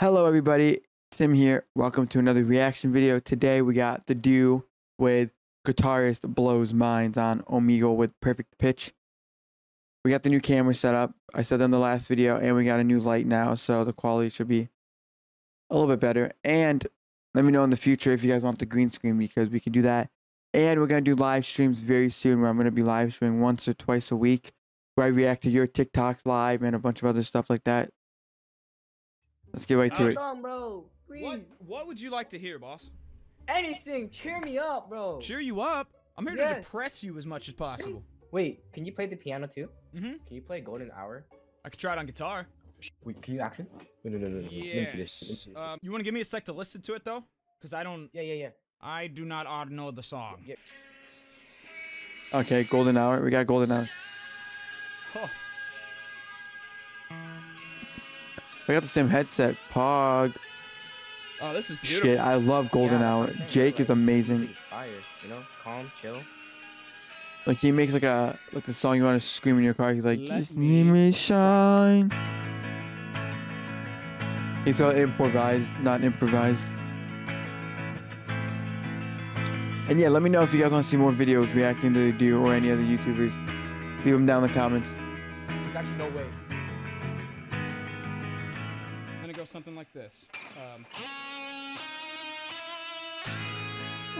Hello, everybody. Tim here. Welcome to another reaction video. Today we got TheDooo with guitarist blows minds on Omegle with perfect pitch. We got the new camera set up. I said that in the last video, and we got a new light now, so the quality should be a little bit better. And let me know in the future if you guys want the green screen because we can do that. And we're gonna do live streams very soon where I'm gonna be live streaming once or twice a week where I react to your TikToks live and a bunch of other stuff like that. Let's get right to it. song, bro. Please. What What would you like to hear, boss? Anything. Cheer me up, bro. Cheer you up. I'm here to depress you as much as possible. Wait, can you play the piano too? Mm hmm Can you play Golden Hour? I could try it on guitar. Wait, can you actually? No, no, no, no. no. Let me see this. Let me see this. Um, you want to give me a sec to listen to it though, because I don't. yeah, yeah, yeah. I do not ought to know the song. yeah. Okay, golden hour. We got golden hour. Oh, We got the same headset. Pog. oh, this is beautiful. Shit, I love golden Yeah, hour. that's what Jake is amazing. Music is fire, you know, calm, chill. Like he makes like a like the song you want to scream in your car. He's like, Let "Just me- me shine." He's all improvised, not improvised. And yeah, let me know if you guys want to see more videos reacting to TheDooo or any other YouTubers. Leave them down in the comments. There's actually no way. Something like this. Um,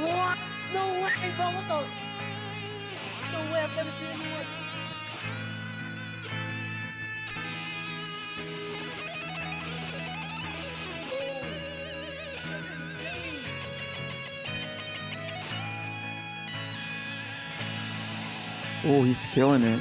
What? No way, bro. What the? No way. I've never seen anyone. Oh, he's killing it.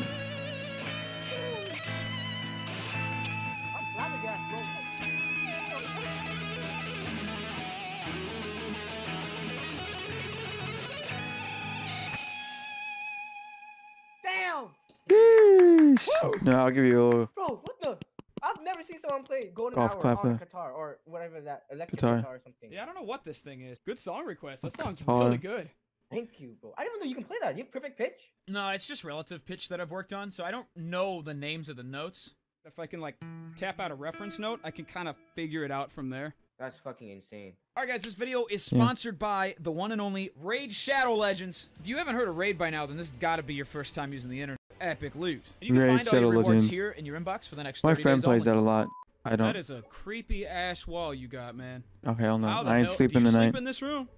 I'll give you a little. bro. What the? I've never seen someone play Golden Golf Hour clap, on a guitar or whatever that electric Guitar. guitar, or something. yeah, I don't know what this thing is. Good song request. That song's Guitar. really good. Thank you, bro. I didn't even know you can play that. You have perfect pitch. No, it's just relative pitch that I've worked on, so I don't know the names of the notes. If I can like tap out a reference note, I can kind of figure it out from there. That's fucking insane. Alright guys, this video is Yeah. sponsored by the one and only Raid Shadow Legends. If you haven't heard of Raid by now, then this has got to be your first time using the internet. Epic loot. And you can Raid find all your rewards Legends. here in your inbox for the next 30 My friend days plays only. that a lot. I don't. is a creepy ass wall you got, man. Oh hell no! How the I ain't hell- sleeping do you tonight. sleep in this room?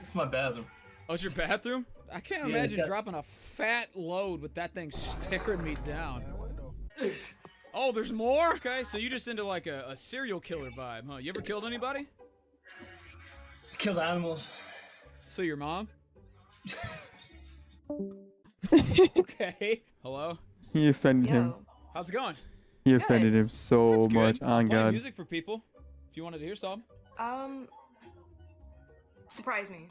It's my bathroom. Oh, it's your bathroom? I can't Yeah, it's imagine got- dropping a fat load with that thing staring me down. Oh, there's more? Okay, so you just into like a, a serial killer vibe, huh? You ever killed anybody? Killed animals. So your mom? okay. Hello? He offended him. How's it going? He offended him so That's good. much. On Playing God. music for people. If you wanted to hear some. um, surprise me.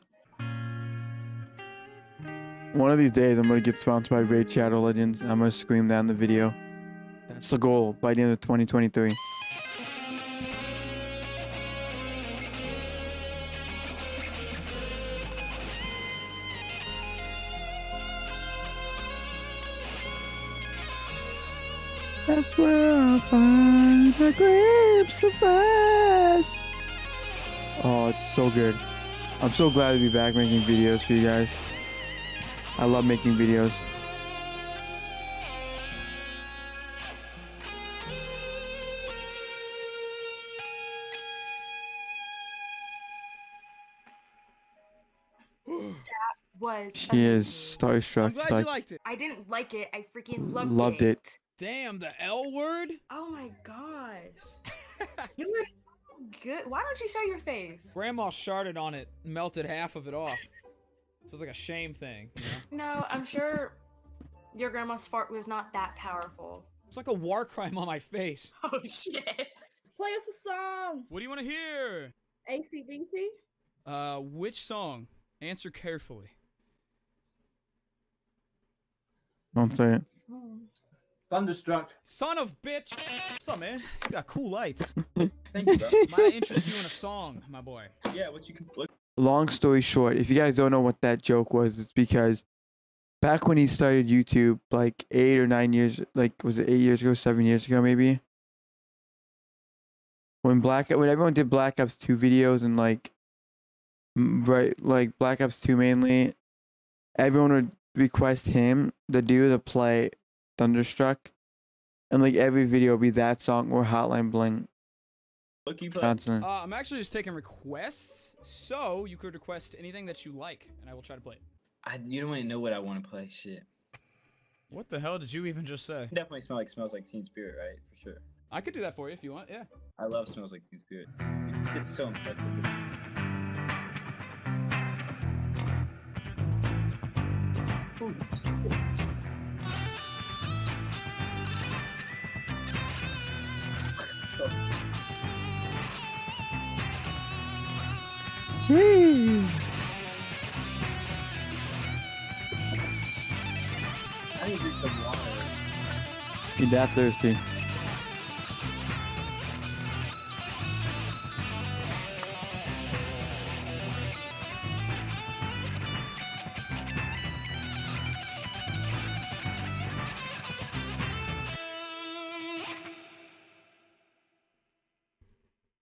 One of these days, I'm gonna get sponsored by Raid Shadow Legends. and I'm gonna scream that in the video. That's the goal by the end of 2023. That's where I find a glimpse of us. Oh, it's so good. I'm so glad to be back making videos for you guys. I love making videos. Was She is starstruck. I'm glad She's you liked it. I didn't like it. I freaking loved, Loved it. Damn, the L word? Oh my gosh, you were so good. Why don't you show your face? Grandma sharded on it, melted half of it off. So it's like a shame thing. You know? No, I'm sure your grandma's fart was not that powerful. It's like a war crime on my face. Oh shit. Play us a song. What do you want to hear? ACDC. Uh, which song? Answer carefully. don't say it. Thunderstruck. Son of bitch! What's up, man? You got cool lights. Thank you, bro. Might I interest you in a song, my boy? yeah, what you can look. Long story short, if you guys don't know what that joke was, it's because back when he started YouTube, like eight or nine years, like was it eight years ago, seven years ago, maybe? when Black when everyone did Black Ops 2 videos and like right like Black Ops 2 mainly, everyone would request him the dude to play Thunderstruck, and like every video would be that song or Hotline Bling Look, you play. Uh, I'm actually just taking requests, so you could request anything that you like, and I will try to play it. I, you don't even know what I want to play. Shit. What the hell did you even just say? Definitely smell like smells like Teen Spirit, right? For sure. I could do that for you if you want. Yeah. I love smells like Teen Spirit. It's so impressive. Jeez. I need to drink some water. You that thirsty.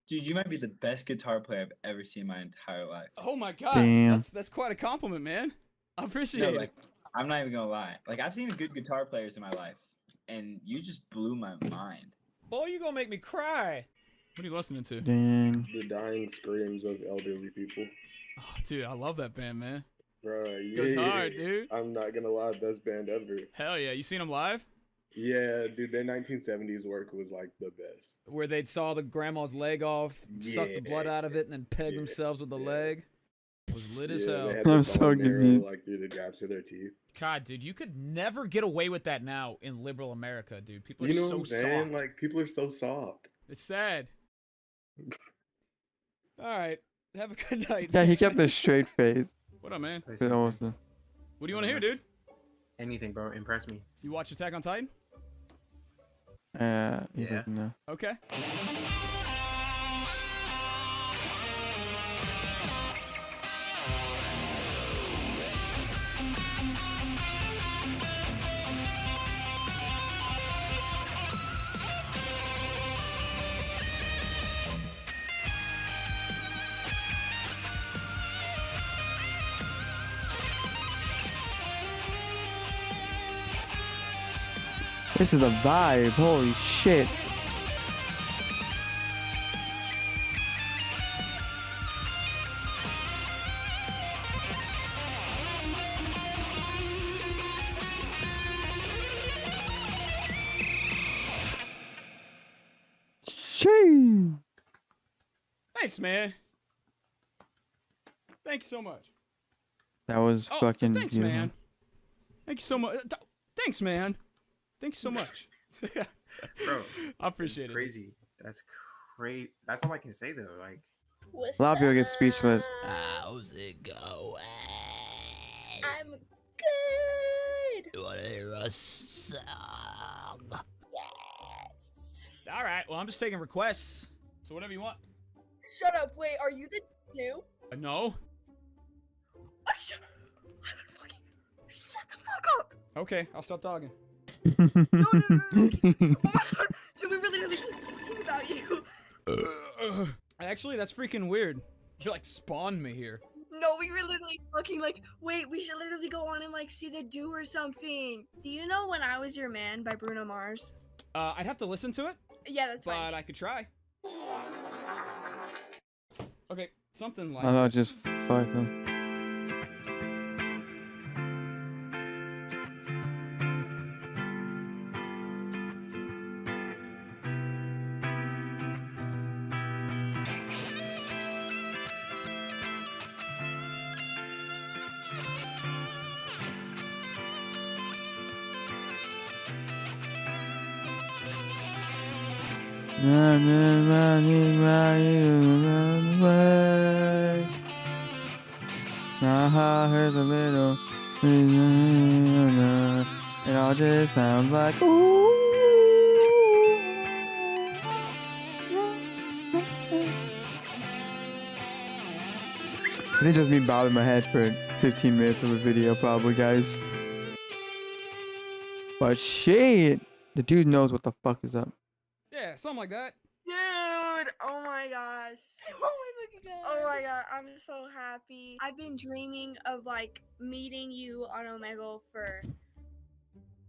Dude, you might be the best guitar player I've ever seen in my entire life. Oh my god. Damn. That's that's quite a compliment, man. I appreciate No, it. like, I'm not even gonna lie. Like, I've seen good guitar players in my life, and you just blew my mind. Boy, you gonna make me cry. What are you listening to? Dang. The dying screams of elderly people. Oh, dude, I love that band, man. Bruh, yeah. Goes hard, dude. I'm not gonna lie, best band ever. Hell yeah. You seen them live? Yeah, dude, their 1970s work was like the best. Where they'd saw the grandma's leg off, suck the blood out of it, and then peg Yeah, themselves with the yeah. leg. Was lit as hell. I'm so bone marrow, confused. like through the gaps of their teeth. God, dude, you could never get away with that now in liberal America, dude. People are You know so what I'm saying? soft. Like people are so soft. It's sad. All right. Have a good night. Yeah, he kept a straight face. What up, man? Almost- uh, What do you want to hear, dude? Anything, bro. Impress me. You watch Attack on Titan? Uh, Yeah. like, no. Okay. This is the vibe. Holy shit. Shee. Thanks, man. Thanks so much. That was Oh, fucking thanks, beautiful. man. Thank you so much. Thanks, man. Thank you so much. Bro, I appreciate That's it. crazy. That's crazy. That's all I can say though. Like, What's A lot of people get speechless. How's it going? I'm good. You wanna hear a song? Yes. All right. Well, I'm just taking requests. So whatever you want. Shut up. Wait, are you the dude? Uh, no. Oh, shut. I'm fucking. Shut the fuck up. Okay, I'll stop talking. No, no, no, no. oh. Dude, we just talking about you. Actually, that's freaking weird. You like spawned me here. No, we were literally fucking like, wait, we should literally go on and like see TheDooo or something. Do you know When I Was Your Man by Bruno Mars? Uh, I'd have to listen to it, Yeah, that's but fine. I could try. Okay, something like. I thought just fuck them. I heard the little it all just sounds like ooh. I think just me bobbing my head for 15 minutes of a video, probably, guys. But shit, the dude knows what the fuck is up. Yeah, something like that. Dude, Oh my gosh. Oh my fucking god. Oh my god, I'm so happy. I've been dreaming of like meeting you on Omegle for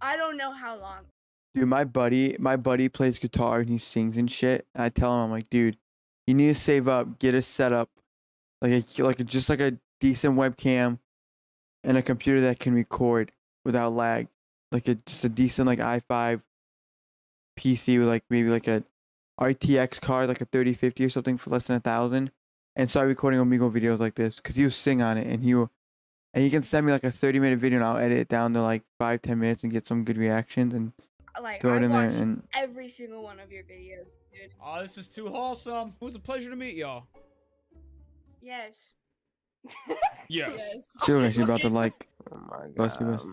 I don't know how long. Dude, my buddy, my buddy plays guitar and he sings and shit. And I tell him, I'm like, dude, you need to save up, get a setup, like a, like a, just like a decent webcam, and a computer that can record without lag, like a just a decent like i5 PC with like maybe like a RTX card, like a 3050 or something for less than a thousand, and start recording Omegle videos like this because he'll sing on it and he will. And he can send me like a 30 minute video and I'll edit it down to like five, 10 minutes and get some good reactions and uh, Like throw I it in there and every single one of your videos, dude. Oh, this is too wholesome. It was a pleasure to meet y'all. Yes. Yes. Chill, actually about to like Oh my Busty god. Bus.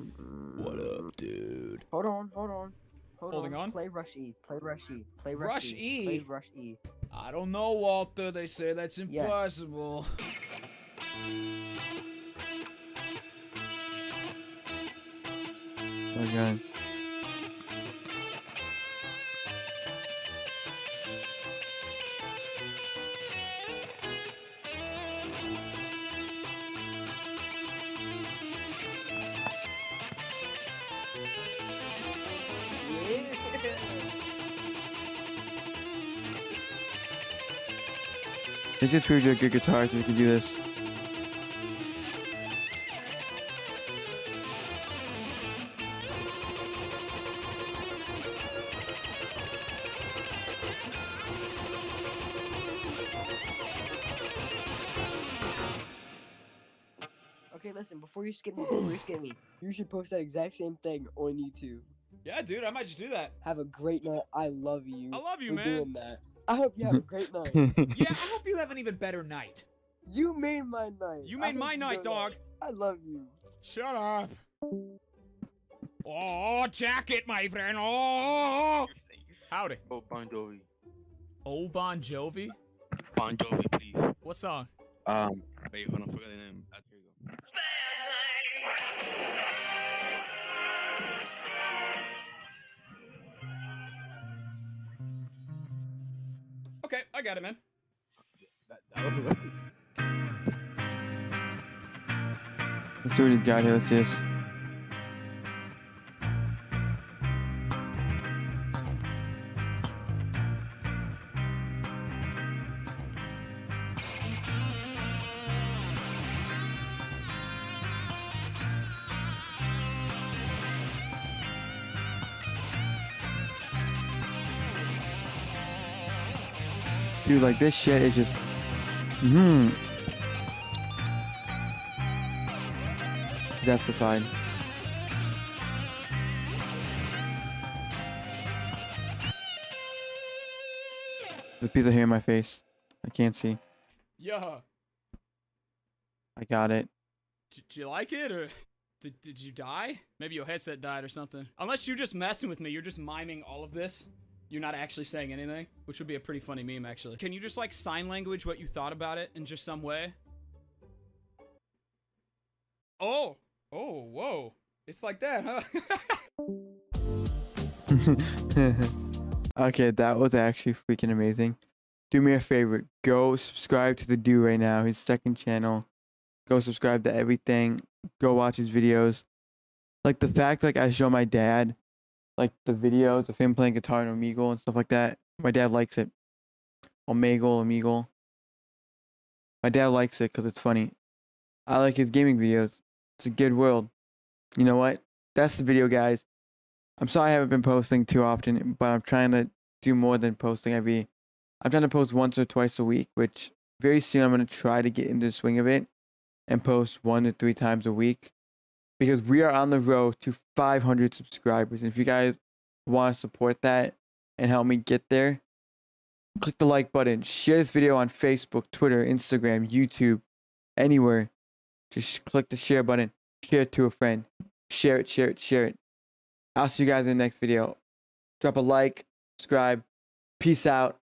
What up, dude? Hold on, hold on. Hold Holding on? Play Rush E. Play Rush E. Play Rush, Rush E. Play E? Rush E. I don't know, Walter. They say that's impossible. Oh god. It's just prove you're a good guitarist if you can do this. Okay, listen. Before you skip me, before you skip me, you should post that exact same thing on YouTube. Yeah, dude, I might just do that. Have a great night. I love you. I love you, for man. doing that. I hope you have a great night. Yeah, I hope you have an even better night. You made my night. You made hope my night, dog. that. I love you. Shut up. Oh, jacket, my friend. Oh, howdy. Oh, Bon Jovi. Oh, Bon Jovi. Bon Jovi, please. What song? Um, wait, hold on, forgot the name. Ah, here you go. Okay, I got it, man. Let's see what he's got Dude, like this shit is just. Hmm. Justified. There's a piece of hair in my face. I can't see. Yeah. I got it. Did you like it or did, did you die? Maybe your headset died or something. Unless you're just messing with me, you're just miming all of this. You're not actually saying anything, which would be a pretty funny meme actually. Can you just like sign language what you thought about it in just some way? Oh, oh, whoa. It's like that, huh? okay, that was actually freaking amazing. Do me a favor, go subscribe to the dude right now. His second channel. Go subscribe to everything. Go watch his videos. Like the fact, like I show my dad, like the videos of him playing guitar and Omegle and stuff like that. My dad likes it. Omegle, Omegle. My dad likes it because it's funny. I like his gaming videos. It's a good world. You know what? That's the video, guys. I'm sorry I haven't been posting too often, but I'm trying to do more than posting every. I'm trying to post once or twice a week, which very soon I'm going to try to get into the swing of it and post one to three times a week because we are on the road to 500 subscribers. And if you guys want to support that and help me get there, click the like button, share this video on Facebook, Twitter, Instagram, YouTube, anywhere. Just click the share button, share it to a friend, share it, share it, share it. I'll see you guys in the next video. Drop a like, subscribe. Peace out.